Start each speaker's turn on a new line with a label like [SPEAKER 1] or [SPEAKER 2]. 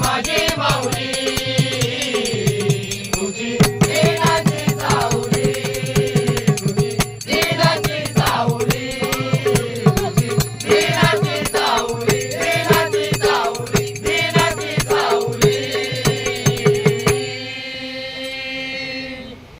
[SPEAKER 1] my dear.